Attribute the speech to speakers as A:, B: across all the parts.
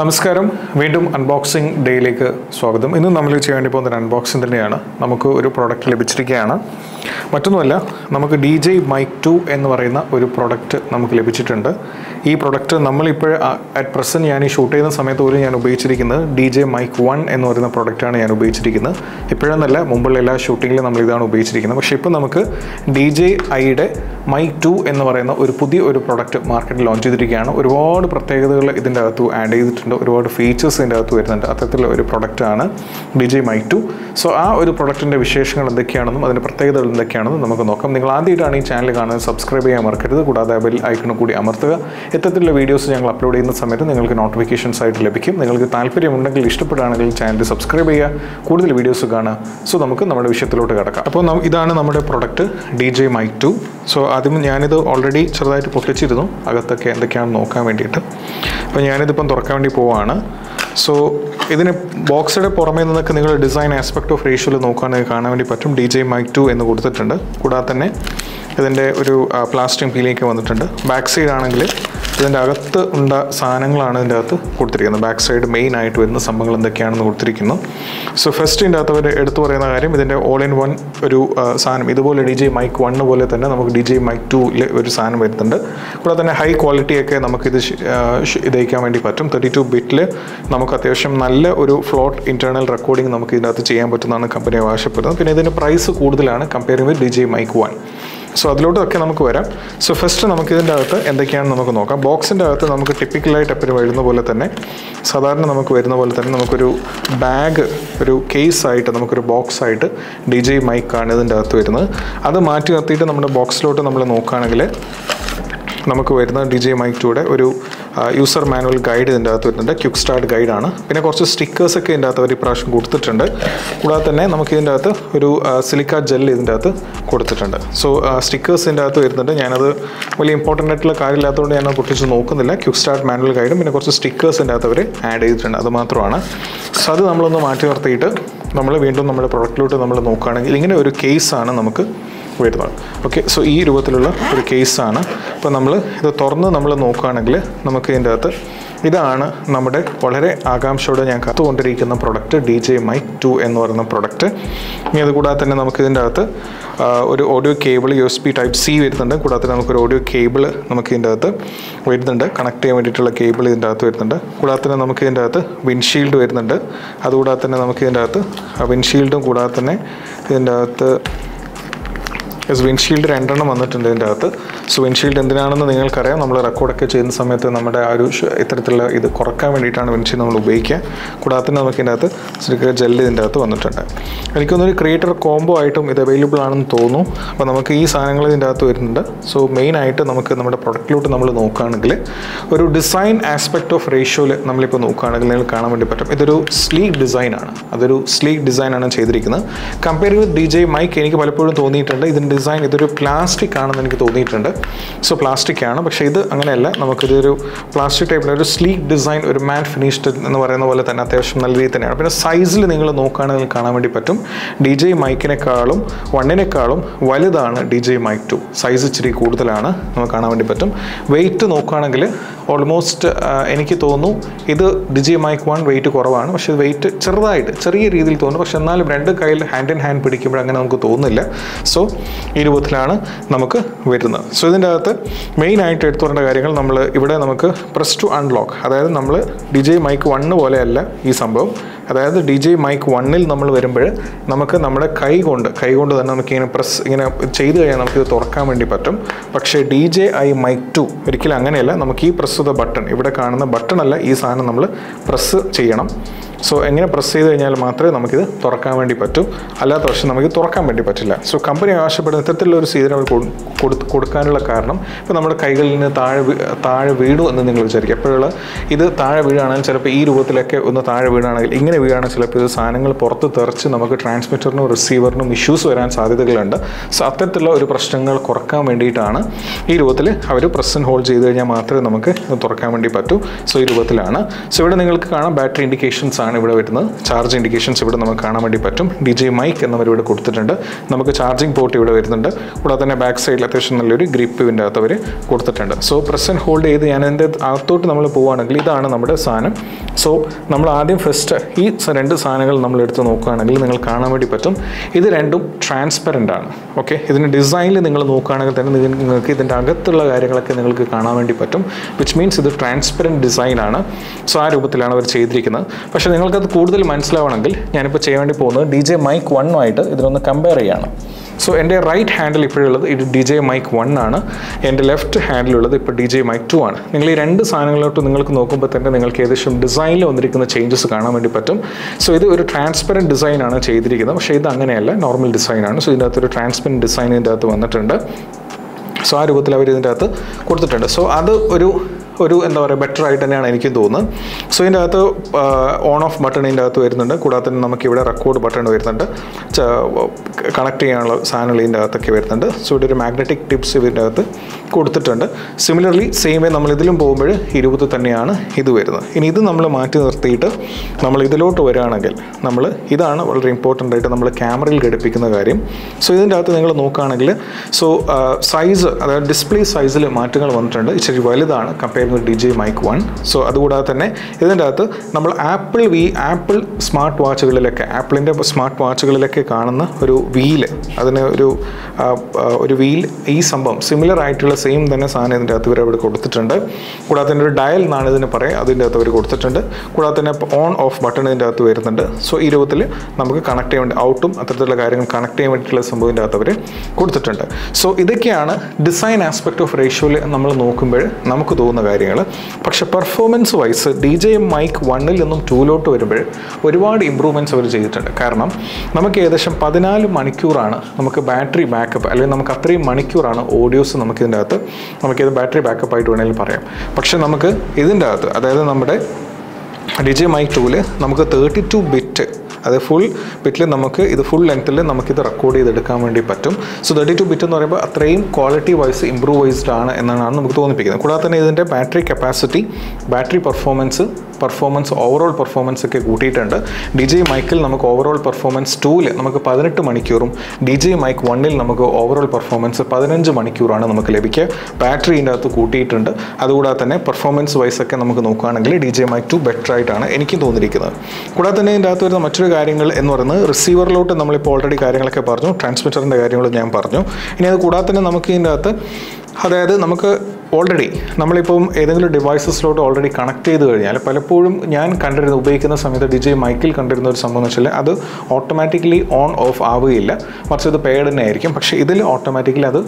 A: നമസ്കാരം. വീണ്ടും അൺബോക്സിംഗ് ഡേയിലേക്ക് സ്വാഗതം. ഇന്ന് നമ്മൾ ചെയ്യാൻ വേണ്ടി പോകുന്ന ഒരു അൺബോക്സിംഗ് തന്നെയാണ്. നമുക്ക് ഒരു പ്രോഡക്റ്റ് ലഭിച്ചിരിക്കുകയാണ്. മറ്റൊന്നുമല്ല നമുക്ക് ഡി ജെ മൈക്ക് ടു എന്ന് പറയുന്ന ഒരു പ്രൊഡക്റ്റ് നമുക്ക് ലഭിച്ചിട്ടുണ്ട്. ഈ പ്രൊഡക്റ്റ് നമ്മളിപ്പോൾ അറ്റ് പ്രസന്റ് ഞാൻ ഈ ഷൂട്ട് ചെയ്യുന്ന സമയത്ത് പോലും ഞാൻ ഉപയോഗിച്ചിരിക്കുന്നത് ഡി ജെ മൈക്ക് വൺ എന്ന് പറയുന്ന പ്രൊഡക്റ്റാണ് ഞാൻ ഉപയോഗിച്ചിരിക്കുന്നത്. ഇപ്പോഴെന്നല്ല മുമ്പുള്ള എല്ലാ ഷൂട്ടിങ്ങിലും നമ്മൾ ഇതാണ് ഉപയോഗിച്ചിരിക്കുന്നത്. പക്ഷേ ഇപ്പോൾ നമുക്ക് ഡി ജെ ഐയുടെ മൈക്ക് ടു എന്ന് പറയുന്ന ഒരു പുതിയ ഒരു പ്രൊഡക്റ്റ് മാർക്കറ്റിൽ ലോഞ്ച് ചെയ്തിരിക്കുകയാണ്. ഒരുപാട് പ്രത്യേകതകൾ ഇതിന്റെ അകത്ത് ആഡ് ചെയ്തിട്ടുണ്ട്. ഒരുപാട് ഫീച്ചേഴ്സ് ഇതിന്റെ അകത്ത് വരുന്നുണ്ട്. അത്തരത്തിലുള്ള ഒരു പ്രൊഡക്റ്റാണ് D J mic two. So ആ ഒരു പ്രൊഡക്റ്റിന്റെ വിശേഷങ്ങൾ എന്തൊക്കെയാണെന്നും അതിന്റെ പ്രത്യേകതകൾ എന്തൊക്കെയാണെന്നും നമുക്ക് നോക്കാം. നിങ്ങൾ ആദ്യമായിട്ടാണ് ഈ ചാനൽ കാണുന്നത് സബ്സ്ക്രൈബ് ചെയ്യാൻ മറക്കരുത്. കൂടാതെ ബെൽ ഐക്കണ് കൂടി അമർത്തുക. ഇത്തരത്തിലുള്ള വീഡിയോസ് ഞങ്ങൾ അപ്ലോഡ് ചെയ്യുന്ന സമയത്ത് നിങ്ങൾക്ക് നോട്ടിഫിക്കേഷൻസ് ആയിട്ട് ലഭിക്കും. നിങ്ങൾക്ക് താല്പര്യമുണ്ടെങ്കിൽ ഇഷ്ടപ്പെടുകയാണെങ്കിൽ ചാനൽ സബ്സ്ക്രൈബ് ചെയ്യുക. കൂടുതൽ വീഡിയോസ് കാണുക. സോ നമുക്ക് നമ്മുടെ വിഷയത്തിലോട്ട് കിടക്കാം. അപ്പോൾ ഇതാണ് നമ്മുടെ product D J mic two so ആദ്യം ഞാനിത് ഓൾറെഡി ചെറുതായിട്ട് പൊട്ടിച്ചിരുന്നു. അകത്തൊക്കെ എന്തൊക്കെയാണെന്ന് നോക്കാൻ വേണ്ടിയിട്ട്. അപ്പോൾ ഞാനിതിപ്പം തുറക്കാൻ വേണ്ടി പോവുകയാണ് സോ ഇതിന് ബോക്സിയുടെ പുറമേ നിന്നൊക്കെ നിങ്ങൾ ഡിസൈൻ ആസ്പെക്ട് ഓഫ് റേഷ്യോയിൽ നോക്കുകയാണെങ്കിൽ കാണാൻ വേണ്ടി പറ്റും. ഡി ജെ മൈക്ക് ടു എന്ന് കൊടുത്തിട്ടുണ്ട്. കൂടാതെ തന്നെ ഇതിന്റെ ഒരു പ്ലാസ്റ്റിക് പീലേക്ക് വന്നിട്ടുണ്ട്. ബാക്ക് സൈഡ് ആണെങ്കിൽ ഇതിന്റെ അകത്ത് ഉണ്ട സാധനങ്ങളാണ് ഇതിന്റെ അകത്ത് കൊടുത്തിരിക്കുന്നത്. ബാക്ക് സൈഡ് മെയിൻ ആയിട്ട് വരുന്ന സംഭവങ്ങൾ എന്തൊക്കെയാണെന്ന് കൊടുത്തിരിക്കുന്നു. സോ ഫസ്റ്റ് ഇതിന്റെ അകത്ത് അവർ എടുത്തു പറയുന്ന കാര്യം ഇതിന്റെ ഓൾ ഇൻ വൺ ഒരു സാധനം. ഇതുപോലെ ഡി ജെ മൈക്ക് വണ്ണ് പോലെ തന്നെ നമുക്ക് ഡി ജെ മൈക്ക് ടൂൽ ഒരു സാധനം വരുന്നുണ്ട്. കൂടാതെ തന്നെ ഹൈ ക്വാളിറ്റിയൊക്കെ നമുക്കിത് ഇതയ്ക്കാൻ വേണ്ടി പറ്റും. തേർട്ടി ടു ബിറ്റിൽ നമുക്ക് അത്യാവശ്യം നല്ല ഒരു ഫ്ലോട്ട് ഇന്റേർണൽ റെക്കോർഡിംഗ് നമുക്ക് ഇതിനകത്ത് ചെയ്യാൻ പറ്റുന്നതാണ് കമ്പനി ആവശ്യപ്പെടുന്നത്. പിന്നെ ഇതിന്റെ പ്രൈസ് കൂടുതലാണ് compare with D J mic one so അതിലോട്ടൊക്കെ നമുക്ക് വരാം. സോ ഫസ്റ്റ് നമുക്ക് ഇതിന്റെ അകത്ത് എന്തൊക്കെയാണ് നമുക്ക് നോക്കാം. ബോക്സിന്റെ അകത്ത് നമുക്ക് ടിപ്പിക്കലായിട്ട് എപ്പോഴും വരുന്ന പോലെ തന്നെ സാധാരണ നമുക്ക് വരുന്ന പോലെ തന്നെ നമുക്കൊരു ബാഗ് ഒരു കേസ് ആയിട്ട് നമുക്കൊരു ബോക്സ് ആയിട്ട് ഡി ജെ മൈക്കാണ് ഇതിന്റെ അകത്ത് വരുന്നത്. അത് മാറ്റി നിർത്തിയിട്ട് നമ്മുടെ ബോക്സിലോട്ട് നമ്മൾ നോക്കുകയാണെങ്കിൽ നമുക്ക് വരുന്ന ഡി ജെ മൈക്കിലൂടെ ഒരു യൂസർ മാനുവൽ ഗൈഡ് ഇതിന്റെ അകത്ത് വരുന്നുണ്ട്. ക്യുക്ക് സ്റ്റാർട്ട് ഗൈഡാണ് പിന്നെ കുറച്ച് സ്റ്റിക്കേഴ്സൊക്കെ ഇതിന്റെ അകത്ത് അവർ ഇപ്രാവശ്യം കൊടുത്തിട്ടുണ്ട്. കൂടാതെ തന്നെ നമുക്ക് ഇതിന്റെ അകത്ത് ഒരു സിലിക്ക ജെൽ ഇതിന്റെ അകത്ത് കൊടുത്തിട്ടുണ്ട്. സോ സ്റ്റിക്കേഴ്സ് ഇതിന്റെ അകത്ത് വരുന്നുണ്ട്. ഞാനത് വലിയ ഇമ്പോർട്ടന്റ് ആയിട്ടുള്ള കാര്യമില്ലാത്തതുകൊണ്ട് ഞാനത് പൊട്ടിച്ച് നോക്കുന്നില്ല. ക്യുക്ക് സ്റ്റാർട്ട് മാനുവൽ ഗൈഡും പിന്നെ കുറച്ച് സ്റ്റിക്കേഴ്സ് ഇതിന്റെ അകത്ത് അവർ ആഡ് ചെയ്തിട്ടുണ്ട്. അത് മാത്രമാണ്. സോ അത് നമ്മളൊന്ന് മാറ്റി നിർത്തിയിട്ട് നമ്മൾ വീണ്ടും നമ്മുടെ പ്രൊഡക്റ്റിലോട്ട് നമ്മൾ നോക്കുകയാണെങ്കിൽ ഇങ്ങനെ ഒരു കേസാണ് നമുക്ക് വരുന്നത്. ഓക്കെ സോ ഈ രൂപത്തിലുള്ള ഒരു കേസാണ് അപ്പോൾ നമ്മൾ ഇത് തുറന്ന് നമ്മൾ നോക്കുകയാണെങ്കിൽ നമുക്ക് ഇതിന്റെ അകത്ത് ഇതാണ് നമ്മുടെ വളരെ ആകാംക്ഷയോടെ ഞാൻ കത്തുകൊണ്ടിരിക്കുന്ന product D J mic two എന്ന് പറയുന്ന പ്രൊഡക്റ്റ് ഇനി അതുകൂടാതെ തന്നെ നമുക്ക് ഇതിന്റെ അകത്ത് ഒരു audio cable U S B type C വരുന്നുണ്ട്. കൂടാതെ തന്നെ നമുക്കൊരു ഓഡിയോ കേബിൾ നമുക്ക് ഇതിന്റെ അകത്ത് വരുന്നുണ്ട്. കണക്ട് ചെയ്യാൻ വേണ്ടിയിട്ടുള്ള കേബിൾ ഇതിന്റെ അകത്ത് വരുന്നുണ്ട്. കൂടാതെ തന്നെ നമുക്ക് ഇതിന്റെ അകത്ത് വിൻഷീൽഡ് വരുന്നുണ്ട്. അതുകൂടാതെ തന്നെ നമുക്ക് ഇതിന്റെ അകത്ത് വിൻഷീൽഡും കൂടാതെ തന്നെ ഇതിന്റെ അകത്ത് വിൻഷീൽഡ് രണ്ടെണ്ണം വന്നിട്ടുണ്ട് ഇതിന്റെ അകത്ത്. സോ വിൻഷീൽഡ് എന്തിനാണെന്ന് നിങ്ങൾക്കറിയാം. നമ്മൾ റെക്കോർഡൊക്കെ ചെയ്യുന്ന സമയത്ത് നമ്മുടെ ആ ഒരു ഇത്തരത്തിലുള്ള ഇത് കുറയ്ക്കാൻ വേണ്ടിയിട്ടാണ് വിൻഷീൽഡ് നമ്മൾ ഉപയോഗിക്കുക. കൂടാതെ തന്നെ നമുക്ക് ഇതിന്റെ അകത്ത് ശരിക്കും ജെല്ല് ഇതിന്റെ അകത്ത് വന്നിട്ടുണ്ട്. എനിക്കൊന്നൊരു ക്രിയേറ്റർ കോംബോ ആയിട്ടും ഇത് അവൈലബിൾ ആണെന്ന് തോന്നുന്നു. അപ്പോൾ നമുക്ക് ഈ സാധനങ്ങൾ ഇതിന്റെ അകത്ത് വരുന്നുണ്ട്. സോ മെയിൻ ആയിട്ട് നമുക്ക് നമ്മുടെ പ്രൊഡക്റ്റിലോട്ട് നമ്മൾ നോക്കുകയാണെങ്കിൽ ഒരു ഡിസൈൻ ആസ്പെക്ട് ഓഫ് റേഷ്യോയിൽ നമ്മളിപ്പോൾ നോക്കുകയാണെങ്കിൽ നിങ്ങൾക്ക് കാണാൻ വേണ്ടി പറ്റും. ഇതൊരു സ്ലീക്ക് ഡിസൈനാണ് അതൊരു സ്ലീക്ക് ഡിസൈനാണ് ചെയ്തിരിക്കുന്നത്. Compare with D J mic എനിക്ക് പലപ്പോഴും തോന്നിയിട്ടുണ്ട്. ഇതിന്റെ ഡിസൈൻ ഇതൊരു പ്ലാസ്റ്റിക് ആണെന്ന് എനിക്ക് തോന്നിയിട്ടുണ്ട്. സോ പ്ലാസ്റ്റിക് ആണ്. പക്ഷേ ഇത് അങ്ങനെയല്ല. നമുക്കിതൊരു പ്ലാസ്റ്റിക് ടൈപ്പിൽ ഒരു സ്ലീക്ക് ഡിസൈൻ ഒരു മാറ്റ് ഫിനിഷ്ഡ് എന്ന് പറയുന്ന പോലെ തന്നെ അത്യാവശ്യം നല്ല രീതി തന്നെയാണ്. പിന്നെ സൈസിൽ നിങ്ങൾ നോക്കുകയാണെങ്കിൽ കാണാൻ വേണ്ടി പറ്റും. ഡി ജെ മൈക്കിനേക്കാളും വണ്ണിനേക്കാളും വലുതാണ് D J mic two size ഇച്ചിരി കൂടുതലാണ്. നമുക്ക് കാണാൻ വേണ്ടി പറ്റും. വെയിറ്റ് നോക്കുകയാണെങ്കിൽ ഓൾമോസ്റ്റ് എനിക്ക് തോന്നുന്നു ഇത് D J mic one weight കുറവാണ്. പക്ഷേ വെയിറ്റ് ചെറുതായിട്ട് ചെറിയ രീതിയിൽ തോന്നുന്നു. പക്ഷേ എന്നാലും രണ്ട് കയ്യിൽ ഹാൻഡ് ഇൻ ഹാൻഡ് പിടിക്കുമ്പോൾ അങ്ങനെ നമുക്ക് തോന്നുന്നില്ല. സോ ഈ രൂപത്തിലാണ് നമുക്ക് വരുന്നത്. സോ ഇതിന്റെ അകത്ത് മെയിനായിട്ട് പറയേണ്ട കാര്യങ്ങൾ നമ്മൾ ഇവിടെ നമുക്ക് പ്രസ് ടു അൺലോക്ക് അതായത് നമ്മൾ ഡി ജെ മൈക്ക് വണ്ണ് പോലെയല്ല ഈ സംഭവം. അതായത് ഡി ജെ മൈക്ക് വണ്ണിൽ നമ്മൾ വരുമ്പോൾ നമുക്ക് നമ്മുടെ കൈ കൊണ്ട് കൈ കൊണ്ട് തന്നെ നമുക്ക് ഇങ്ങനെ പ്രസ് ഇങ്ങനെ ചെയ്ത് കഴിഞ്ഞാൽ നമുക്ക് ഇത് തുറക്കാൻ വേണ്ടി പറ്റും. പക്ഷേ D J I mic two ഒരിക്കലും അങ്ങനെയല്ല. നമുക്ക് ഈ പ്രസ്തുത ബട്ടൺ ഇവിടെ കാണുന്ന ബട്ടണല്ല ഈ സാധനം നമ്മൾ പ്രസ് ചെയ്യണം. സോ എങ്ങനെ പ്രസ് ചെയ്ത് കഴിഞ്ഞാൽ മാത്രമേ നമുക്കിത് തുറക്കാൻ വേണ്ടി പറ്റൂ. അല്ലാത്ത പക്ഷം നമുക്ക് തുറക്കാൻ വേണ്ടി പറ്റില്ല. സോ കമ്പനി ആവശ്യപ്പെടുന്ന ഇത്തരത്തിലുള്ള ഒരു സീതനം കൊടുക്കാനുള്ള കാരണം ഇപ്പോൾ നമ്മുടെ കൈകളിൽ നിന്ന് താഴെ താഴെ വീണു എന്ന് നിങ്ങൾ വിചാരിക്കും. എപ്പോഴുള്ള ഇത് താഴെ വീഴാണെങ്കിൽ ചിലപ്പോൾ ഈ രൂപത്തിലൊക്കെ ഒന്ന് താഴെ വീഴാണെങ്കിൽ ഇങ്ങനെ വീഴാണെങ്കിൽ ചിലപ്പോൾ ഇത് സാധനങ്ങൾ പുറത്ത് തെറിച്ച് നമുക്ക് ട്രാൻസ്മിറ്ററിനും റിസീവറിനും ഇഷ്യൂസ് വരാൻ സാധ്യതകളുണ്ട്. സോ അത്തരത്തിലുള്ള ഒരു പ്രശ്നങ്ങൾ കുറയ്ക്കാൻ വേണ്ടിയിട്ടാണ് ഈ രൂപത്തിൽ അവർ പ്രസ് ഹോൾഡ് ചെയ്ത് കഴിഞ്ഞാൽ മാത്രമേ നമുക്ക് തുറക്കാൻ വേണ്ടി പറ്റൂ. സോ ഈ രൂപത്തിലാണ്. സോ ഇവിടെ നിങ്ങൾക്ക് കാണാം ബാറ്ററി ഇൻഡിക്കേഷൻസ് ആണ് ഇവിടെ വരുന്നത്. ചാർജ് ഇൻഡിക്കേഷൻസ് ഇവിടെ നമുക്ക് കാണാൻ വേണ്ടി പറ്റും. ഡി ജെ മൈക്ക് എന്നവർ ഇവിടെ കൊടുത്തിട്ടുണ്ട്. നമുക്ക് ചാർജിങ് പോർട്ട് ഇവിടെ വരുന്നുണ്ട്. കൂടാതെ തന്നെ ബാക്ക് സൈഡിൽ അത്യാവശ്യം നല്ലൊരു ഗ്രിപ്പ് ഇതിന്റെ അകത്ത് അവർ കൊടുത്തിട്ടുണ്ട്. സോ പ്രസന്റ് ഹോൾഡ് ചെയ്ത് ഞാൻ എന്റെ അകത്തോട്ട് നമ്മൾ പോവുകയാണെങ്കിൽ ഇതാണ് നമ്മുടെ സാധനം. സോ നമ്മൾ ആദ്യം ഫസ്റ്റ് ഈ രണ്ട് സാധനങ്ങൾ നമ്മൾ എടുത്ത് നോക്കുകയാണെങ്കിൽ നിങ്ങൾ കാണാൻ വേണ്ടി പറ്റും. ഇത് രണ്ടും ട്രാൻസ്പെറന്റ് ആണ്. ഓക്കെ ഇതിന്റെ ഡിസൈനിൽ നിങ്ങൾ നോക്കുകയാണെങ്കിൽ തന്നെ നിങ്ങൾക്ക് ഇതിന്റെ അകത്തുള്ള കാര്യങ്ങളൊക്കെ നിങ്ങൾക്ക് കാണാൻ വേണ്ടി പറ്റും. വിച്ച് മീൻസ് ഇത് ട്രാൻസ്പെറന്റ് ഡിസൈനാണ് സോ ആ രൂപത്തിലാണ് അവർ ചെയ്തിരിക്കുന്നത്. പക്ഷേ നിങ്ങൾക്കത് കൂടുതൽ മനസ്സിലാവണമെങ്കിൽ ഞാനിപ്പോൾ ചെയ്യാൻ വേണ്ടി പോകുന്നത് ഡി ജെ മൈക്ക് വണ്ണുമായിട്ട് ഇതിനൊന്ന് കമ്പയർ ചെയ്യാണ്. സോ എന്റെ റൈറ്റ് ഹാൻഡിൽ ഇപ്പോഴുള്ളത് ഇത് ഡി ജെ മൈക്ക് വൺ ആണ്. എന്റെ ലെഫ്റ്റ് ഹാൻഡിലുള്ളത് ഇപ്പോൾ ഡി ജെ മൈക്ക് ടു ആണ്. നിങ്ങൾ ഈ രണ്ട് സാധനങ്ങളിലോട്ട് നിങ്ങൾക്ക് നോക്കുമ്പോൾ തന്നെ നിങ്ങൾക്ക് ഏകദേശം ഡിസൈനിൽ വന്നിരിക്കുന്ന ചേഞ്ചസ് കാണാൻ വേണ്ടി പറ്റും. സോ ഇത് ഒരു ട്രാൻസ്പെറന്റ് ഡിസൈനാണ് ചെയ്തിരിക്കുന്നത്. പക്ഷേ ഇത് അങ്ങനെയല്ല. നോർമൽ ഡിസൈനാണ് സോ ഇതിന്റെ അകത്തൊരു ട്രാൻസ്പെറന്റ് ഡിസൈൻ ഇതിന്റെ അകത്ത് വന്നിട്ടുണ്ട്. സോ ആ രൂപത്തിൽ അവർ ഇതിന്റെ അകത്ത് കൊടുത്തിട്ടുണ്ട്. സോ അത് ഒരു ഒരു എന്താ പറയുക ബെറ്റർ ആയിട്ട് തന്നെയാണ് എനിക്കും തോന്നുന്നത്. സോ ഇതിന്റെ അകത്ത് ഓൺ ഓഫ് ബട്ടൺ ഇതിന്റെ അകത്ത് വരുന്നുണ്ട്. കൂടാതെ തന്നെ നമുക്ക് ഇവിടെ റെക്കോർഡ് ബട്ടൺ വരുന്നുണ്ട്. കണക്ട് ചെയ്യാനുള്ള സാധനങ്ങൾ ഇതിന്റെ അകത്തൊക്കെ വരുന്നുണ്ട്. സോ ഇവിടെ ഒരു മാഗ്നറ്റിക് ടിപ്സ് ഇതിന്റെ അകത്ത് കൊടുത്തിട്ടുണ്ട്. സിമിലർലി സെയിം വേ നമ്മൾ ഇതിലും പോകുമ്പോൾ ഇരുപത് തന്നെയാണ് ഇത് വരുന്നത്. ഇനി ഇത് നമ്മൾ മാറ്റി നിർത്തിയിട്ട് നമ്മൾ ഇതിലോട്ട് വരികയാണെങ്കിൽ നമ്മൾ ഇതാണ് വളരെ ഇമ്പോർട്ടന്റ് ആയിട്ട് നമ്മൾ ക്യാമറയിൽ ഘടിപ്പിക്കുന്ന കാര്യം. സോ ഇതിന്റെ അകത്ത് നിങ്ങൾ നോക്കുകയാണെങ്കിൽ സോ സൈസ് അതായത് ഡിസ്പ്ലേ സൈസിൽ മാറ്റങ്ങൾ വന്നിട്ടുണ്ട്. ഇച്ചിരി വലുതാണ്. Compare with D J mic one. So അതുകൂടാതെ തന്നെ ഇതിന്റെ അകത്ത് നമ്മൾ ആപ്പിൾ വി ആപ്പിൾ സ്മാർട്ട് വാച്ചുകളിലൊക്കെ ആപ്പിളിന്റെ സ്മാർട്ട് വാച്ചുകളിലൊക്കെ കാണുന്ന ഒരു വീൽ അതിന് ഒരു ഒരു വീൽ ഈ സംഭവം സിമിലർ ആയിട്ടുള്ള സെയിം തന്നെ സാധനം ഇതിന്റെ അകത്ത് ഇവർ അവിടെ കൊടുത്തിട്ടുണ്ട്. കൂടാതെ തന്നെ ഒരു ഡയൽ എന്നാണ് ഇതിന് പറയുക അതിന്റെ അകത്ത് അവർ കൊടുത്തിട്ടുണ്ട്. കൂടാതെ തന്നെ ഓൺ ഓഫ് ബട്ടൺ ഇതിന്റെ അകത്ത് വരുന്നുണ്ട്. സോ ഈ രൂപത്തിൽ നമുക്ക് കണക്ട് ചെയ്യാൻ വേണ്ടി ഔട്ടും അത്തരത്തിലുള്ള കാര്യങ്ങൾ കണക്ട് ചെയ്യാൻ വേണ്ടിയിട്ടുള്ള സംഭവം ഇതിന്റെ അകത്ത് അവർ കൊടുത്തിട്ടുണ്ട്. സോ ഇതൊക്കെയാണ് ഡിസൈൻ ആസ്പെക്ട് ഓഫ് റേഷ്യോയിൽ നമ്മൾ നോക്കുമ്പോൾ നമുക്ക് തോന്നുന്ന കാര്യങ്ങൾ പക്ഷേ performance wise D J M mic വണ്ണിൽ നിന്നും ടൂലോട്ട് വരുമ്പോൾ ഒരുപാട് ഇമ്പ്രൂവ്മെന്റ്സ് അവർ ചെയ്തിട്ടുണ്ട്. കാരണം നമുക്ക് ഏകദേശം പതിനാല് മണിക്കൂറാണ് നമുക്ക് ബാറ്ററി ബാക്കപ്പ് അല്ലെങ്കിൽ നമുക്ക് അത്രയും മണിക്കൂറാണ് ഓഡിയോസ് നമുക്ക് ഇതിന്റെ അകത്ത് നമുക്കിത് ബാറ്ററി ബാക്കപ്പ് ആയിട്ട് വേണമെങ്കിൽ പറയാം. പക്ഷേ നമുക്ക് ഇതിന്റെ അകത്ത് അതായത് നമ്മുടെ ഡി ജെ മൈക്ക് ടൂവിൽ നമുക്ക് തേർട്ടി ടു ബിറ്റ് അത് ഫുൾ ബിറ്റിൽ നമുക്ക് ഇത് ഫുൾ ലെങ്ത്തിൽ നമുക്കിത് റെക്കോർഡ് ചെയ്തെടുക്കാൻ വേണ്ടി പറ്റും. സോ തേർട്ടി ടു ബിറ്റ് എന്ന് പറയുമ്പോൾ അത്രയും ക്വാളിറ്റി വൈസ് ഇമ്പ്രൂവൈസ്ഡ് ആണ് എന്നാണ് നമുക്ക് തോന്നിപ്പിക്കുന്നത്. കൂടാതെ തന്നെ ഇതിന്റെ battery capacity battery performance performance overall performance ഒക്കെ കൂട്ടിയിട്ടുണ്ട്. ഡി ജെ മൈക്കിൽ നമുക്ക് ഓവറോൾ പെർഫോമൻസ് ടൂവിൽ നമുക്ക് പതിനെട്ട് മണിക്കൂറും ഡി ജെ മൈക്ക് വണ്ണിൽ നമുക്ക് ഓവറോൾ പെർഫോമൻസ് പതിനഞ്ച് മണിക്കൂറാണ് നമുക്ക് ലഭിക്കുക. ബാറ്ററിന്റെ അകത്ത് കൂട്ടിയിട്ടുണ്ട്. അതുകൂടാതെ തന്നെ പെർഫോമൻസ് വൈസ് ഒക്കെ നമുക്ക് നോക്കുകയാണെങ്കിൽ D J mic two better ആയിട്ടാണ് എനിക്ക് തോന്നിയിരിക്കുന്നത്. കൂടാതെ തന്നെ ഇതിന്റെ അകത്ത് വരുന്ന മറ്റൊരു കാര്യങ്ങൾ എന്ന് പറയുന്നത് റിസീവറിലോട്ട് നമ്മളിപ്പോൾ ഓൾറെഡി കാര്യങ്ങളൊക്കെ പറഞ്ഞു. ട്രാൻസ്മിറ്ററിന്റെ കാര്യങ്ങൾ ഞാൻ പറഞ്ഞു. ഇനി അത് കൂടാതെ തന്നെ നമുക്ക് ഇതിന്റെ അകത്ത് അതായത് നമുക്ക് ഓൾറെഡി നമ്മളിപ്പം ഏതെങ്കിലും ഡിവൈസസിലോട്ട് ഓൾറെഡി കണക്ട് ചെയ്ത് കഴിഞ്ഞാൽ പലപ്പോഴും ഞാൻ കണ്ടിരുന്ന ഉപയോഗിക്കുന്ന സമയത്ത് ഡി ജെ മൈക്കിൽ കണ്ടിരുന്ന ഒരു സംഭവം എന്ന് വെച്ചാൽ അത് ഓട്ടോമാറ്റിക്കലി ഓൺ ഓഫ് ആവുകയില്ല. മറിച്ച് ഇത് പേഡ് തന്നെ ആയിരിക്കും. പക്ഷേ ഇതിൽ ഓട്ടോമാറ്റിക്കലി അത്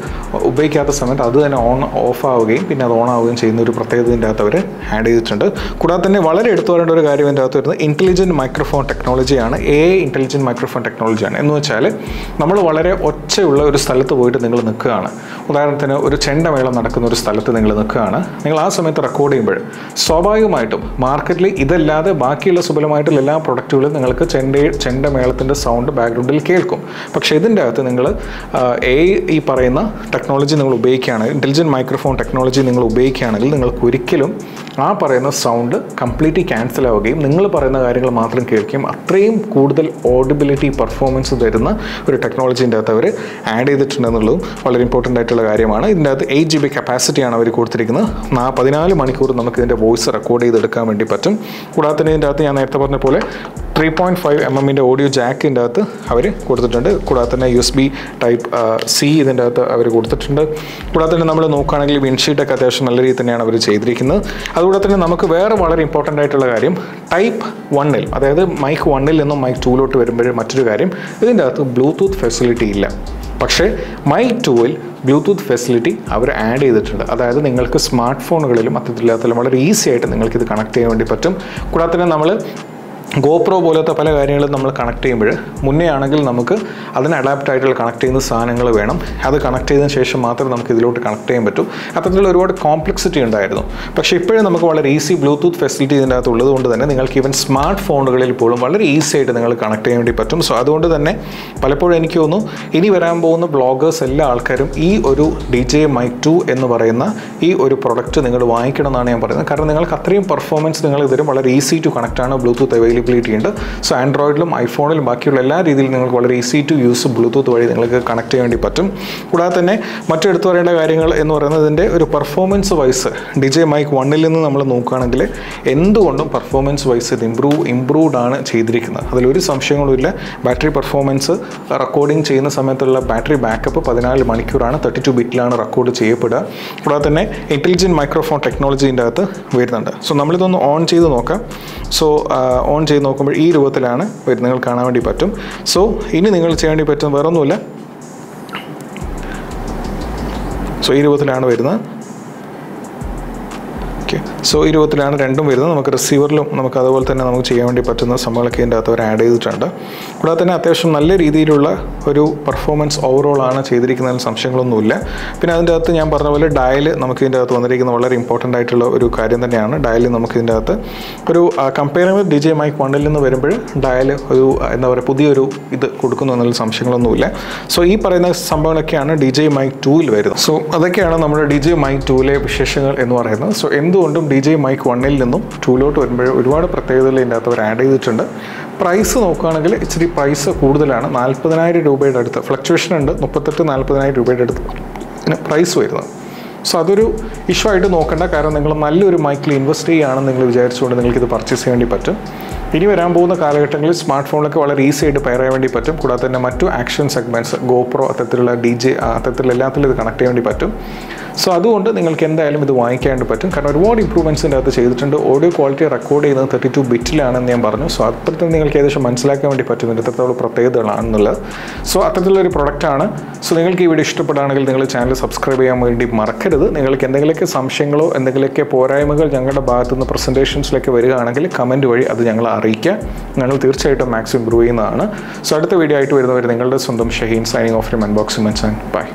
A: ഉപയോഗിക്കാത്ത സമയത്ത് അത് തന്നെ ഓൺ ഓഫ് ആവുകയും പിന്നെ അത് ഓൺ ആവുകയും ചെയ്യുന്ന ഒരു പ്രത്യേകതന്റെ അകത്ത് അവർ ആഡ് ചെയ്തിട്ടുണ്ട്. കൂടാതെ തന്നെ വളരെ എടുത്തു പറയേണ്ട ഒരു കാര്യം ഇതിന്റെ അകത്ത് വരുന്നത് ഇന്റലിജന്റ് മൈക്രോഫോൺ ടെക്നോളജിയാണ് എ ഇന്റലിജന്റ് മൈക്രോഫോൺ ടെക്നോളജിയാണ് എന്ന് വെച്ചാൽ നമ്മൾ വളരെ ഒച്ചയുള്ള ഒരു സ്ഥലത്ത് പോയിട്ട് നിങ്ങൾ നിൽക്കുകയാണ്. ഉദാഹരണത്തിന് ഒരു ചെണ്ടമേളം നടക്കുന്ന ഒരു സ്ഥലത്ത് നിങ്ങൾ നിൽക്കുകയാണ് നിങ്ങൾ ആ സമയത്ത് റെക്കോർഡ് ചെയ്യുമ്പോൾ സ്വാഭാവികമായിട്ടും മാർക്കറ്റിൽ ഇതല്ലാതെ ബാക്കിയുള്ള സുബലമായിട്ടുള്ള എല്ലാ പ്രൊഡക്റ്റുകളും നിങ്ങൾക്ക് ചെണ്ട ചെണ്ടമേളത്തിന്റെ സൗണ്ട് ബാക്ക്ഗ്രൗണ്ടിൽ കേൾക്കും. പക്ഷേ ഇതിന്റെ അകത്ത് നിങ്ങൾ എ ഈ പറയുന്ന ടെക്നോളജി നിങ്ങൾ ഉപയോഗിക്കുകയാണെങ്കിൽ ഇന്റലിജന്റ് മൈക്രോഫോൺ ടെക്നോളജി നിങ്ങൾ ഉപയോഗിക്കുകയാണെങ്കിൽ നിങ്ങൾക്ക് ഒരിക്കലും ആ പറയുന്ന സൗണ്ട് കംപ്ലീറ്റ്ലി ക്യാൻസൽ ആവുകയും നിങ്ങൾ പറയുന്ന കാര്യങ്ങൾ മാത്രം കേൾക്കുകയും അത്രയും കൂടുതൽ ഓഡിബിലിറ്റി പെർഫോമൻസ് തരുന്ന ഒരു ടെക്നോളജീന്റെ അകത്ത് അവർ ആഡ് ചെയ്തിട്ടുണ്ടെന്നുള്ളതും വളരെ ഇമ്പോർട്ടന്റ് ആയിട്ടുള്ള കാര്യമാണ്. ഇതിന്റെ അകത്ത് എയ്റ്റ് ജി ബി കപ്പാസിറ്റിയാണ് അവർ കൊടുത്തിരിക്കുന്നത്. നാ പതിനാല് മണിക്കൂർ നമുക്ക് ഇതിന്റെ വോയിസ് റെക്കോർഡ് ചെയ്തെടുക്കാൻ വേണ്ടി പറ്റും. കൂടാതെ തന്നെ ഇതിന്റെ അകത്ത് ഞാൻ നേരത്തെ പറഞ്ഞ പോലെ ത്രീ പോയിന്റ് ഫൈവ് എം എമ്മിന്റെ ഓഡിയോ ജാക്കിന്റെ അകത്ത് അവർ കൊടുത്തിട്ടുണ്ട്. കൂടാതെ തന്നെ U S B type C ഇതിന്റെ അകത്ത് അവർ കൊടുത്തിട്ടുണ്ട്. കൂടാതെ തന്നെ നമ്മൾ നോക്കുകയാണെങ്കിൽ വിൻഷീറ്റൊക്കെ അത്യാവശ്യം നല്ല രീതിയിൽ തന്നെയാണ് അവർ ചെയ്തിരിക്കുന്നത്. അതുകൂടെ തന്നെ നമുക്ക് വേറെ വളരെ ഇമ്പോർട്ടന്റ് ആയിട്ടുള്ള കാര്യം ടൈപ്പ് വണ്ണിൽ അതായത് മൈക്ക് വണ്ണിൽ നിന്നും മൈക്ക് ടൂലോട്ട് വരുമ്പോഴും മറ്റൊരു കാര്യം ഇതിന്റെ അകത്ത് ബ്ലൂടൂത്ത് ഫെസിലിറ്റി ഇല്ല. പക്ഷേ മൈക്ക് ടൂവിൽ ബ്ലൂടൂത്ത് ഫെസിലിറ്റി അവർ ആഡ് ചെയ്തിട്ടുണ്ട്. അതായത് നിങ്ങൾക്ക് സ്മാർട്ട് ഫോണുകളിലും അത്തരത്തിലും വളരെ ഈസി ആയിട്ട് നിങ്ങൾക്കിത് കണക്ട് ചെയ്യാൻ വേണ്ടി പറ്റും. കൂടാതെ തന്നെ നമ്മൾ ഗോപ്രോ പോലത്തെ പല കാര്യങ്ങളും നമ്മൾ കണക്ട് ചെയ്യുമ്പോൾ മുന്നേ ആണെങ്കിൽ നമുക്ക് അതിന് അഡാപ്റ്റ് ആയിട്ടുള്ള കണക്ട് ചെയ്യുന്ന സാധനങ്ങൾ വേണം. അത് കണക്ട് ചെയ്തതിന് ശേഷം മാത്രമേ നമുക്ക് ഇതിലോട്ട് കണക്ട് ചെയ്യാൻ പറ്റൂ. അത്തരത്തിലുള്ള ഒരുപാട് കോംപ്ലക്സിറ്റി ഉണ്ടായിരുന്നു. പക്ഷേ ഇപ്പോഴും നമുക്ക് വളരെ ഈസി ബ്ലൂടൂത്ത് ഫെസിലിറ്റി ഇതിന്റെ അകത്ത് ഉള്ളത് കൊണ്ട് തന്നെ നിങ്ങൾക്ക് ഈവൻ സ്മാർട്ട് ഫോണുകളിൽ പോലും വളരെ ഈസി ആയിട്ട് നിങ്ങൾ കണക്ട് ചെയ്യാൻ വേണ്ടി പറ്റും. സോ അതുകൊണ്ട് തന്നെ പലപ്പോഴും എനിക്ക് തോന്നുന്നു ഇനി വരാൻ പോകുന്ന ബ്ലോഗേഴ്സ് എല്ലാ ആൾക്കാരും ഈ ഒരു ഡി ജെ മൈക്ക് ടു എന്ന് പറയുന്ന ഈ ഒരു പ്രൊഡക്റ്റ് നിങ്ങൾ വാങ്ങിക്കണം എന്നാണ് ഞാൻ പറയുന്നത്. കാരണം നിങ്ങൾക്ക് അത്രയും പെർഫോമൻസ് നിങ്ങൾ ഇതിലും വളരെ ഈസി ടു കണക്ട് ആണ് ബ്ലൂടൂത്ത് അവൈലബിൾ അവൈലബിലിറ്റി ഉണ്ട്. സോ ആൻഡ്രോയിഡിലും ഐഫോണിലും ബാക്കിയുള്ള എല്ലാ രീതിയിലും നിങ്ങൾക്ക് വളരെ ഈസി ടു യൂസ് ബ്ലൂടൂത്ത് വഴി നിങ്ങൾക്ക് കണക്ട് ചെയ്യാൻ വേണ്ടി പറ്റും. കൂടാതെ തന്നെ മറ്റെടുത്തു പറയേണ്ട കാര്യങ്ങൾ എന്ന് പറയുന്നത് ഇതിന്റെ ഒരു performance wise D J mic വണ്ണിൽ നിന്ന് നമ്മൾ നോക്കുകയാണെങ്കിൽ എന്തുകൊണ്ടും പെർഫോമൻസ് വൈസ് ഇത് ഇമ്പ്രൂവ് ഇമ്പ്രൂവ്ഡ് ആണ് ചെയ്തിരിക്കുന്നത്. അതിലൊരു സംശയങ്ങളുമില്ല ബാറ്ററി പെർഫോമൻസ് റെക്കോർഡിംഗ് ചെയ്യുന്ന സമയത്തുള്ള ബാറ്ററി ബാക്കപ്പ് പതിനാല് മണിക്കൂറാണ് തേർട്ടി ടു ബിറ്റിലാണ് റെക്കോർഡ് ചെയ്യപ്പെടുക. കൂടാതെ തന്നെ ഇന്റലിജന്റ് മൈക്രോഫോൺ ടെക്നോളജീന്റെ അകത്ത് വരുന്നുണ്ട്. സോ നമ്മളിതൊന്ന് ഓൺ ചെയ്ത് നോക്കാം. സോ ഓൺ ചെയ്ത് നോക്കുമ്പോൾ ഈ രൂപത്തിലാണ് വരുന്നത് നിങ്ങൾ കാണാൻ വേണ്ടി പറ്റും. സോ ഇനി നിങ്ങൾ ചെയ്യാൻ വേണ്ടി പറ്റും വേറൊന്നുമില്ല. സോ ഈ രൂപത്തിലാണ് വരുന്നത്. ഓക്കെ. സോ ഈ രൂപത്തിലാണ് രണ്ടും വരുന്നത്. നമുക്ക് റിസീവറിലും നമുക്ക് അതുപോലെ തന്നെ നമുക്ക് ചെയ്യാൻ വേണ്ടി പറ്റുന്ന സംഭവങ്ങളൊക്കെ ഇതിന്റെ അകത്ത് അവർ ആഡ് ചെയ്തിട്ടുണ്ട്. കൂടാതെ തന്നെ അത്യാവശ്യം നല്ല രീതിയിലുള്ള ഒരു പെർഫോമൻസ് ഓവറോൾ ആണ് ചെയ്തിരിക്കുന്നതിൽ സംശയങ്ങളൊന്നുമില്ല. പിന്നെ അതിന്റെ അകത്ത് ഞാൻ പറഞ്ഞ പോലെ ഡയൽ നമുക്ക് ഇതിന്റെ അകത്ത് വന്നിരിക്കുന്ന വളരെ ഇമ്പോർട്ടന്റ് ആയിട്ടുള്ള ഒരു കാര്യം തന്നെയാണ്. ഡയൽ നമുക്ക് ഇതിന്റെ അകത്ത് ഒരു compare with D J mic വണ്ണിൽ നിന്ന് വരുമ്പോൾ ഡയൽ ഒരു എന്താ പറയുക പുതിയൊരു ഇത് കൊടുക്കുന്നു എന്നുള്ള സംശയങ്ങളൊന്നുമില്ല. സോ ഈ പറയുന്ന സംഭവങ്ങളൊക്കെയാണ് ഡി ജെ മൈക്ക് ടൂവിൽ വരുന്നത്. സോ അതൊക്കെയാണ് നമ്മുടെ ഡി ജെ മൈക്ക് ടൂവിലെ വിശേഷങ്ങൾ എന്ന് പറയുന്നത്. സോ എന്തുകൊണ്ടും ഡി ജെ മൈക്ക് വണ്ണിൽ നിന്നും ടൂലോട്ട് വരുമ്പോൾ ഒരുപാട് പ്രത്യേകതകൾ ഇതിന്റെ അകത്ത് അവർ ആഡ് ചെയ്തിട്ടുണ്ട്. പ്രൈസ് നോക്കുകയാണെങ്കിൽ ഇച്ചിരി പ്രൈസ് കൂടുതലാണ്. നാൽപ്പതിനായിരം രൂപയുടെ അടുത്ത്. ഫ്ലക്ച്വേഷൻ ഉണ്ട്. മുപ്പത്തെട്ട് നാൽപ്പതിനായിരം രൂപയുടെ അടുത്ത്. പ്രൈസ് വരുന്നത്. സോ അതൊരു ഇഷ്യൂ ആയിട്ട് നോക്കണ്ട. കാരണം നിങ്ങൾ നല്ലൊരു മൈക്കിൽ ഇൻവെസ്റ്റ് ചെയ്യുകയാണെന്ന് നിങ്ങൾ വിചാരിച്ചുകൊണ്ട് നിങ്ങൾക്ക് ഇത് പർച്ചേസ് ചെയ്യാൻ വേണ്ടി പറ്റും. ഇനി വരാൻ പോകുന്ന കാലഘട്ടങ്ങളിൽ സ്മാർട്ട് ഫോണിലൊക്കെ വളരെ ഈസി ആയിട്ട് പെയർ ചെയ്യാൻ വേണ്ടി പറ്റും. കൂടാതെ തന്നെ മറ്റു ആക്ഷൻ സെഗ്മെന്റ്സ് ഗോപ്രോ അത്തരത്തിലുള്ള ഡി ജെ അത്തരത്തിലുള്ള എല്ലാത്തിലും ഇത് കണക്ട് ചെയ്യാൻ വേണ്ടി പറ്റും. സോ അതുകൊണ്ട് നിങ്ങൾക്ക് എന്തായാലും ഇത് വാങ്ങിക്കാണ്ട് പറ്റും. കാരണം ഒരുപാട് ഇമ്പ്രൂവ്മെന്റ്സിന്റെ അകത്ത് ചെയ്തിട്ടുണ്ട്. ഓഡിയോ ക്വാളിറ്റി റെക്കോർഡ് ചെയ്യുന്നത് തേർട്ടി ടു ബിറ്റിലാണെന്ന് ഞാൻ പറഞ്ഞു. സോ അത്തരത്തിൽ നിങ്ങൾക്ക് ഏകദേശം മനസ്സിലാക്കാൻ വേണ്ടി പറ്റും. ഇതിന്റെ എത്രത്തോളം പ്രത്യേകതകളാണെന്നുള്ളത്. സോ അത്തരത്തിലൊരു പ്രൊഡക്റ്റാണ് സോ നിങ്ങൾക്ക് ഈ വീഡിയോ ഇഷ്ടപ്പെടുകയാണെങ്കിൽ നിങ്ങൾ ചാനൽ സബ്സ്ക്രൈബ് ചെയ്യാൻ വേണ്ടി മറക്കരുത്. നിങ്ങൾക്ക് എന്തെങ്കിലുമൊക്കെ സംശയങ്ങളോ എന്തെങ്കിലുമൊക്കെ പോരായ്മകൾ ഞങ്ങളുടെ ഭാഗത്തു നിന്ന് പ്രസന്റേഷൻസിലൊക്കെ വരികയാണെങ്കിൽ കമന്റ് വഴി അത് ഞങ്ങളെ അറിയിക്കുക. ഞങ്ങൾ തീർച്ചയായിട്ടും മാക്സിമം ഇമ്പ്രൂവ് ചെയ്യുന്നതാണ്. സോ അടുത്ത വീഡിയോ ആയിട്ട് വരുന്നവർ നിങ്ങളുടെ സ്വന്തം Shaheen signing off from unboxing and bye